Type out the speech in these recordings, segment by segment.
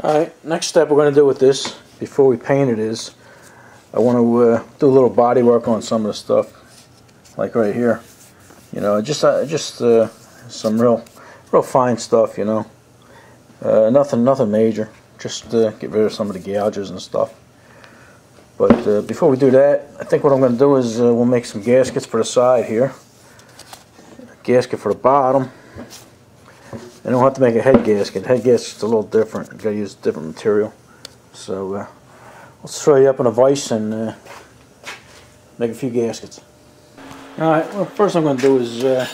Alright, next step we're going to do with this, before we paint it is, I want to uh, do a little body work on some of the stuff, like right here. You know, just uh, just uh, some real, real fine stuff, you know. Uh, nothing, nothing major. Just uh, get rid of some of the gouges and stuff. But uh, before we do that, I think what I'm going to do is we'll make some gaskets for the side here. A gasket for the bottom. I don't have to make a head gasket. Head gasket's a little different. You gotta use different material. So uh, let's throw you up in a vise and uh, make a few gaskets. Alright, well first I'm gonna do is uh,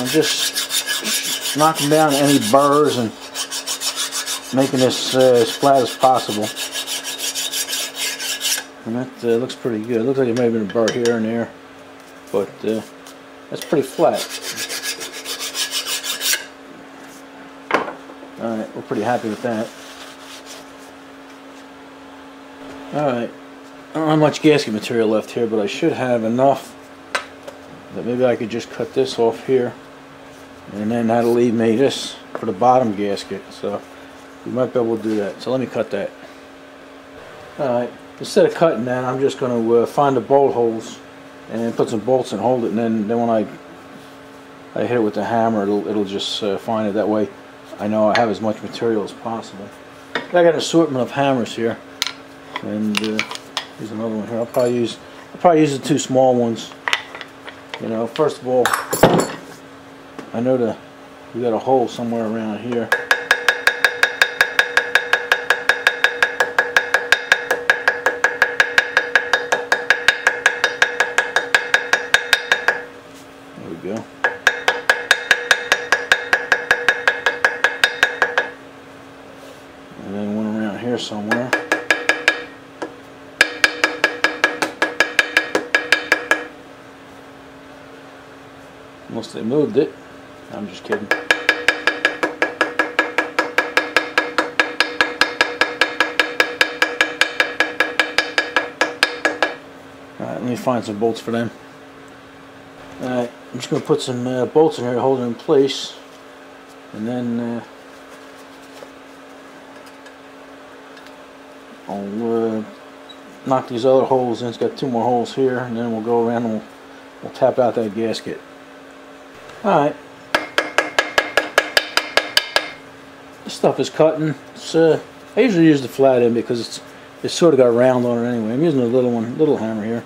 I'm just knocking down any burrs and making this uh, as flat as possible. And that uh, looks pretty good. It looks like it may have been a burr here and there, but uh, that's pretty flat. Alright, we're pretty happy with that. Alright, I don't have much gasket material left here, but I should have enough that maybe I could just cut this off here. And then that'll leave me this for the bottom gasket. So we might be able to do that. So let me cut that. Alright, instead of cutting that, I'm just going to uh, find the bolt holes and put some bolts and hold it. And then, then when I I hit it with the hammer, it'll, it'll just uh, find it that way. I know I have as much material as possible. I got an assortment of hammers here, and uh, here's another one here. I'll probably use I'll probably use the two small ones. You know, first of all, I know that we got a hole somewhere around here. There we go. They moved it. I'm just kidding. Alright, let me find some bolts for them. Alright, I'm just going to put some uh, bolts in here to hold it in place. And then uh, I'll uh, knock these other holes in. It's got two more holes here, and then we'll go around and we'll, we'll tap out that gasket. Alright. This stuff is cutting. It's, uh, I usually use the flat end because it's it's sort of got round on it anyway. I'm using a little one, little hammer here.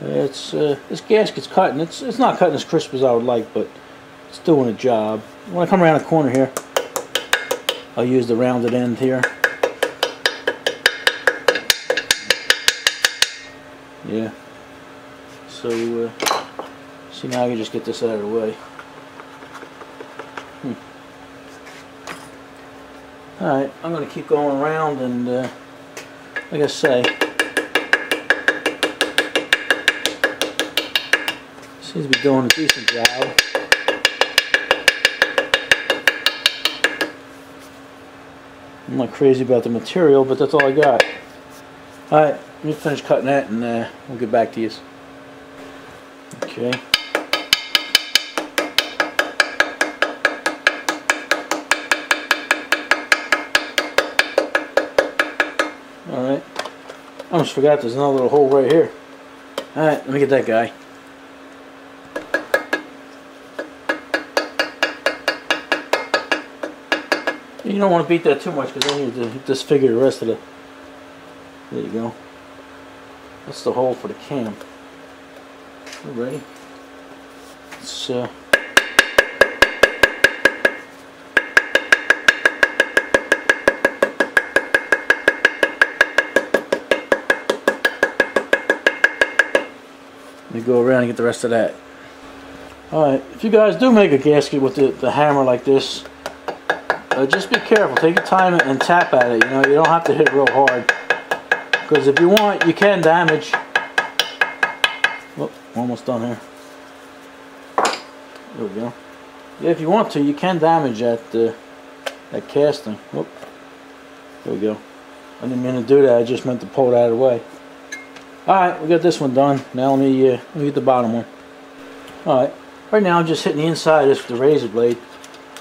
It's uh, this gasket's cutting. It's it's not cutting as crisp as I would like, but it's doing a job. When I come around the corner here, I'll use the rounded end here. Yeah. So, uh, see now I can just get this out of the way. Hmm. Alright, I'm going to keep going around and, uh, like I say, seems to be doing a decent job. I'm not crazy about the material, but that's all I got. Alright, let me finish cutting that and uh, we'll get back to you. Okay. I almost forgot there's another little hole right here. Alright, let me get that guy. You don't want to beat that too much because then you disfigure the rest of the... There you go. That's the hole for the cam. Ready? Let's uh, Let me go around and get the rest of that. Alright, if you guys do make a gasket with the, the hammer like this, uh, just be careful. Take your time and tap at it. You know, you don't have to hit real hard. Because if you want, you can damage. Oh, almost done here. There we go. Yeah, if you want to, you can damage that, uh, that casting. Whoop. There we go. I didn't mean to do that. I just meant to pull it out of the way. Alright, we got this one done. Now let me, uh, let me get the bottom one. Alright. Right now I'm just hitting the inside of this with the razor blade.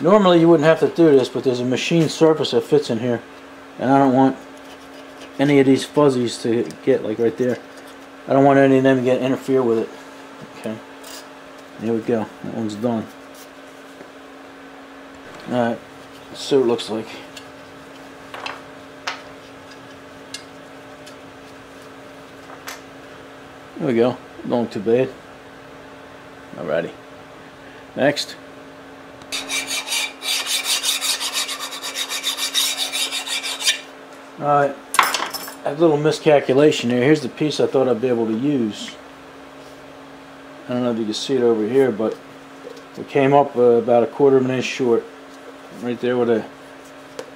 Normally you wouldn't have to do this, but there's a machine surface that fits in here. And I don't want any of these fuzzies to get, like right there. I don't want any of them to get interfere with it. Okay. Here we go. That one's done. Alright. Let's see what it looks like. There we go. Going too bad. Alrighty. Next. Alright. A little miscalculation here. Here's the piece I thought I'd be able to use. I don't know if you can see it over here, but we came up uh, about a quarter of an inch short. Right there where the,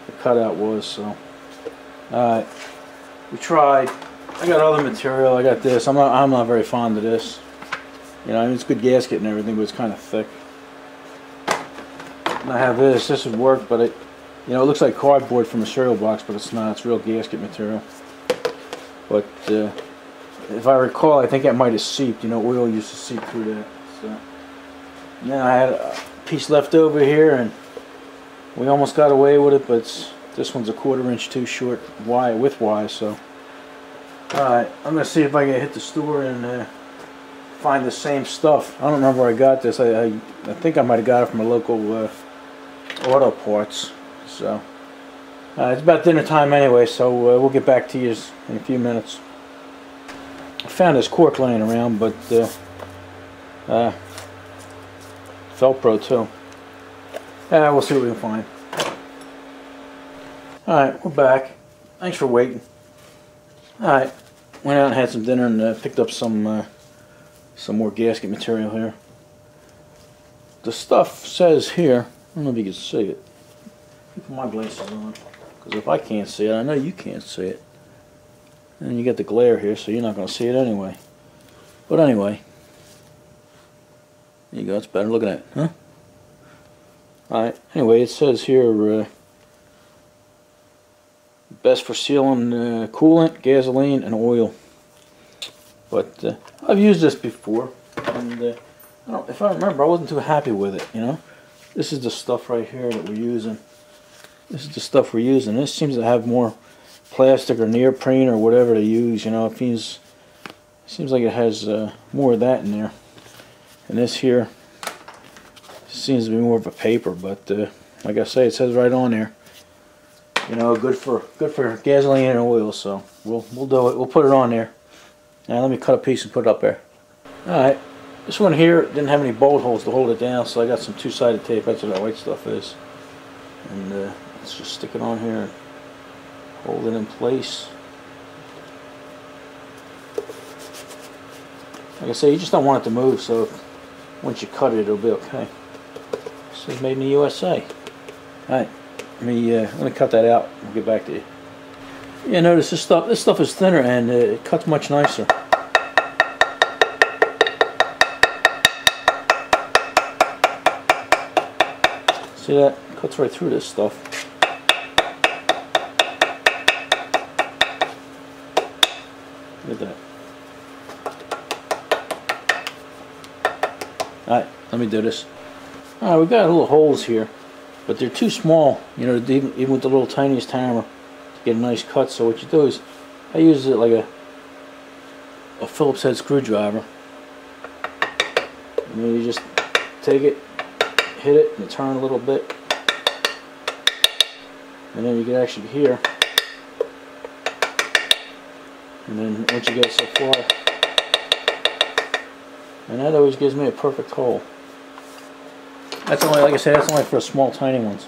the cutout was, so. Alright. We tried. I got other material. I got this. I'm not. I'm not very fond of this. You know, I mean, it's good gasket and everything, but it's kind of thick. And I have this. This would work, but it, you know, it looks like cardboard from a cereal box, but it's not. It's real gasket material. But uh, if I recall, I think that might have seeped. You know, oil used to seep through that. So then I had a piece left over here, and we almost got away with it, but this one's a quarter inch too short wide width wise, so. Alright, I'm going to see if I can hit the store and uh, find the same stuff. I don't remember where I got this. I, I, I think I might have got it from a local uh, auto parts. So, uh, it's about dinner time anyway, so uh, we'll get back to you in a few minutes. I found this cork laying around, but uh, uh, Velcro too. Yeah, we'll see what we can find. Alright, we're back. Thanks for waiting. Alright, went out and had some dinner and uh, picked up some uh, some more gasket material here. The stuff says here, I don't know if you can see it. Put my glasses on, because if I can't see it, I know you can't see it. And you get the glare here, so you're not going to see it anyway. But anyway, there you go, it's better. Look at that, huh? Alright, anyway, it says here, uh, best for sealing uh, coolant, gasoline, and oil. But uh, I've used this before, and uh, I if I remember, I wasn't too happy with it. You know, this is the stuff right here that we're using. This is the stuff we're using. This seems to have more plastic or neoprene or whatever they use. You know, it seems seems like it has uh, more of that in there. And this here seems to be more of a paper, but uh, like I say, it says right on there you know, good for good for gasoline and oil. So we'll we'll do it. We'll put it on there. Now let me cut a piece and put it up there. All right. This one here didn't have any bolt holes to hold it down, so I got some two-sided tape. That's what that white stuff is. And uh, let's just stick it on here and hold it in place. Like I say, you just don't want it to move, so once you cut it, it'll be okay. This is made in the USA. All right. Let me uh, let me cut that out and get back to you. Yeah, notice this stuff. This stuff is thinner and uh, it cuts much nicer. See that? Cuts right through this stuff. Look at that. Alright, let me do this. Alright, we've got little holes here but they're too small you know even, even with the little tiniest hammer to get a nice cut. So what you do is I use it like a a Phillips head screwdriver. And then you just take it hit it and turn a little bit. And then you get actually here and then once you get so far. And that always gives me a perfect hole that's only, like I said, that's only for small, tiny ones.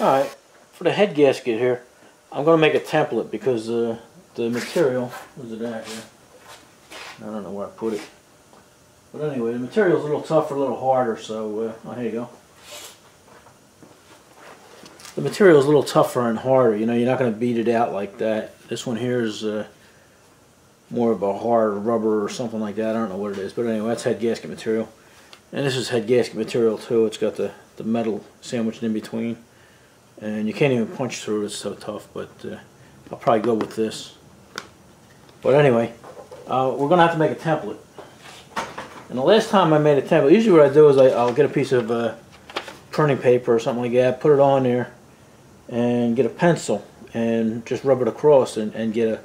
Alright, for the head gasket here, I'm going to make a template because uh, the material. Where's it at here? I don't know where I put it. But anyway, the material's a little tougher, a little harder, so, uh, oh, here you go. The material's a little tougher and harder, you know, you're not going to beat it out like that. This one here is uh, more of a hard rubber or something like that. I don't know what it is, but anyway, that's head gasket material. And this is head gasket material too. It's got the, the metal sandwiched in between. And you can't even punch through it, it's so tough, but uh, I'll probably go with this. But anyway, uh, we're going to have to make a template. And the last time I made a template, usually what I do is I, will get a piece of uh, printing paper or something like that, put it on there, and get a pencil and just rub it across and, and get a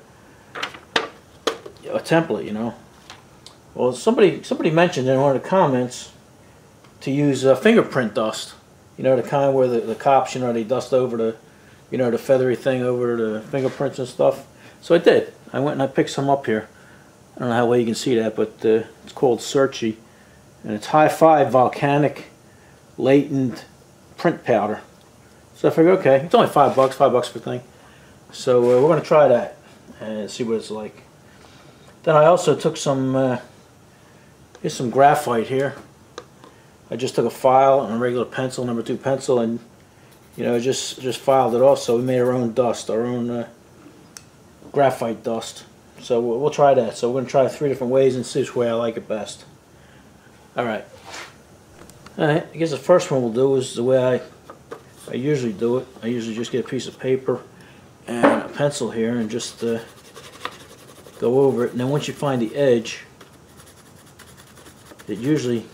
a template, you know. Well, somebody somebody mentioned in one of the comments to use uh, fingerprint dust. You know, the kind where the, the cops, you know, they dust over the, you know, the feathery thing over the fingerprints and stuff. So I did. I went and I picked some up here. I don't know how well you can see that, but uh, it's called Sirchie. And it's High Five Volcanic Latent Print Powder. So I figured, okay, it's only five bucks, five bucks per thing. So uh, we're going to try that and see what it's like. Then I also took some, uh, here's some graphite here. I just took a file and a regular pencil, number two pencil, and you know, just just filed it off. So we made our own dust, our own uh, graphite dust. So we'll, we'll try that. So we're to try three different ways and see which way I like it best. Alright. Alright, I guess the first one we'll do is the way I, I usually do it. I usually just get a piece of paper and a pencil here and just uh, go over it. And then once you find the edge, it usually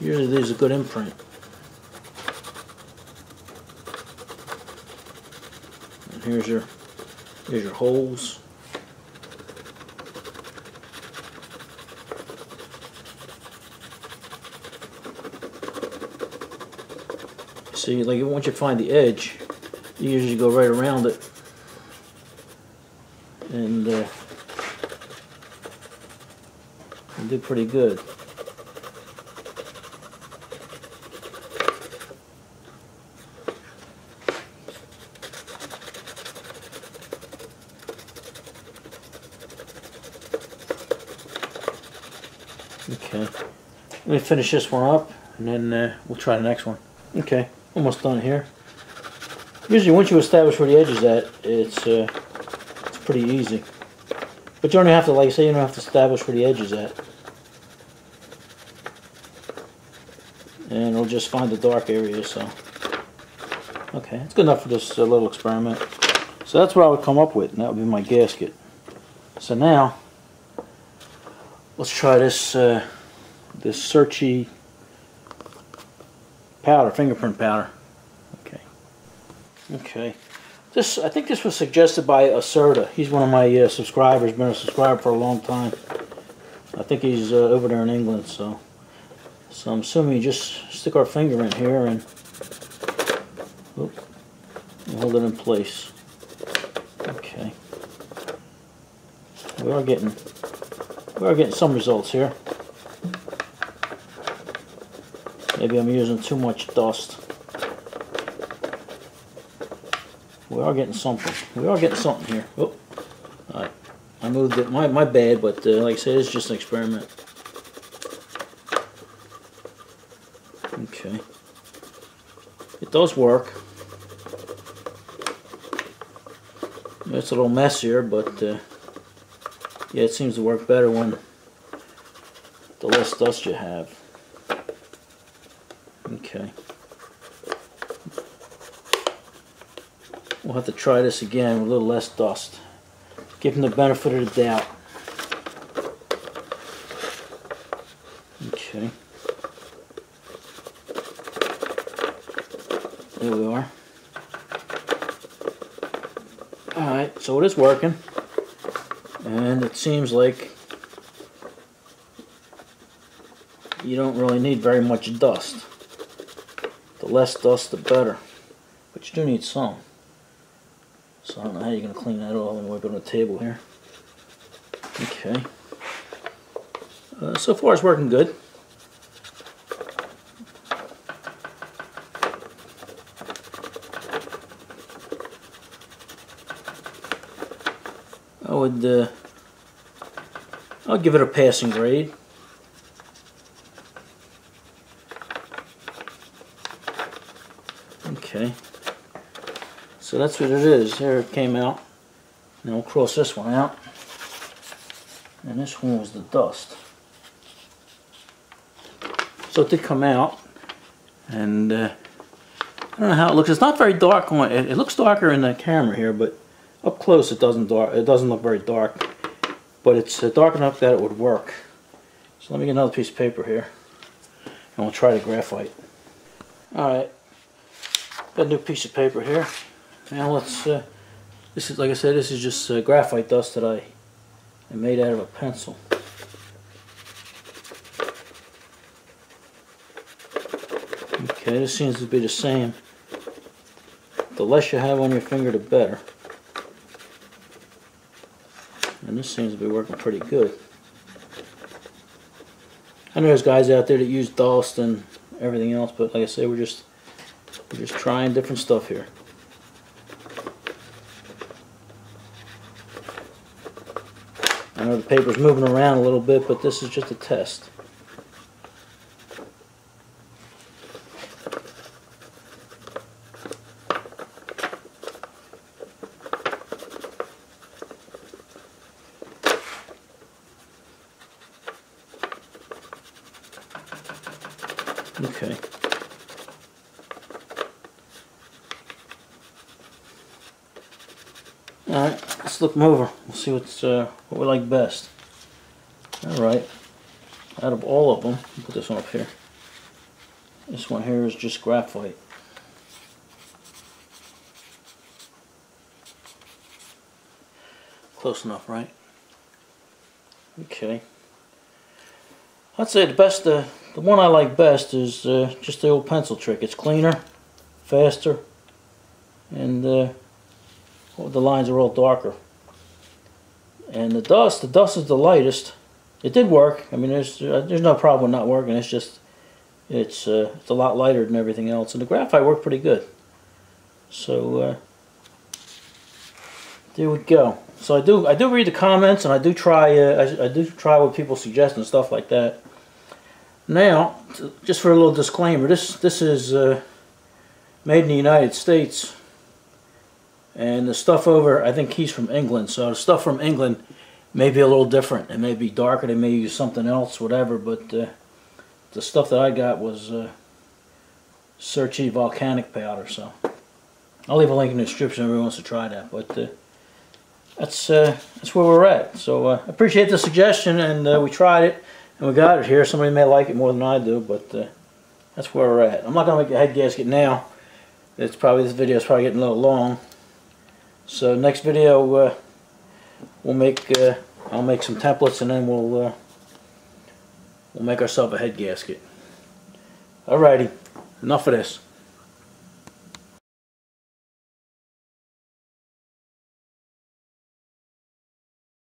usually leaves a good imprint. And here's your here's your holes. See, like once you find the edge, you usually go right around it. And uh, do pretty good. Okay, let me finish this one up and then uh, we'll try the next one. Okay almost done here. Usually once you establish where the edge is at, it's, uh, it's pretty easy. But you don't have to, like I say, you don't have to establish where the edge is at. And it'll just find the dark area, so. Okay, it's good enough for this uh, little experiment. So that's what I would come up with, and that would be my gasket. So now, let's try this, uh, this Sirchie powder, fingerprint powder. Okay. Okay. This, I think this was suggested by Acerta. He's one of my uh, subscribers, been a subscriber for a long time. I think he's uh, over there in England, so so I'm assuming you just stick our finger in here and, and hold it in place. Okay. We are getting we are getting some results here. Maybe I'm using too much dust. We are getting something. We are getting something here. Oh, right. I moved it. My, my bad, but uh, like I said, it's just an experiment. Okay. It does work. It's a little messier, but uh, yeah, it seems to work better when the less dust you have. Okay. We'll have to try this again with a little less dust. Give him the benefit of the doubt. Okay. There we are. Alright, so it is working. And it seems like you don't really need very much dust. The less dust, the better. But you do need some. I don't know how you're going to clean that off and wipe it on the table here. Okay. Uh, so far it's working good. I would, uh, I'll give it a passing grade. Okay. So that's what it is. There it came out. Now we'll cross this one out. And this one was the dust. So it did come out. And uh, I don't know how it looks. It's not very dark on it. It looks darker in the camera here, but up close it doesn't dark. It doesn't look very dark. But it's uh, dark enough that it would work. So let me get another piece of paper here. And we'll try the graphite. Alright. Got a new piece of paper here. Now let's, uh, this is, like I said, this is just uh, graphite dust that I, I made out of a pencil. Okay, this seems to be the same. The less you have on your finger, the better. And this seems to be working pretty good. I know there's guys out there that use dust and everything else, but like I say, we're just we're just trying different stuff here. I know the paper's moving around a little bit, but this is just a test. Okay. Alright, let's look them over. See what's uh, what we like best. Alright. Out of all of them, put this one up here. This one here is just graphite. Close enough, right? Okay. I'd say the best, uh, the one I like best is uh, just the old pencil trick. It's cleaner, faster, and uh, the lines are all darker. And the dust, the dust is the lightest. It did work. I mean, there's uh, there's no problem with not working. It's just it's uh, it's a lot lighter than everything else, and the graphite worked pretty good. So uh, there we go. So I do I do read the comments, and I do try I, I do try what people suggest and stuff like that. Now, just for a little disclaimer, this this is uh, made in the United States, and the stuff over, I think he's from England, so the stuff from England may be a little different. It may be darker, they may use something else, whatever, but uh, the stuff that I got was uh, Sirchie volcanic powder, so I'll leave a link in the description if everyone wants to try that, but uh, that's, uh, that's where we're at. So uh, I appreciate the suggestion, and uh, we tried it. And we got it here. Somebody may like it more than I do, but uh, that's where we're at. I'm not going to make a head gasket now. It's probably This video is probably getting a little long. So next video, uh, we'll make, uh, I'll make some templates and then we'll, uh, we'll make ourselves a head gasket. Alrighty, enough of this.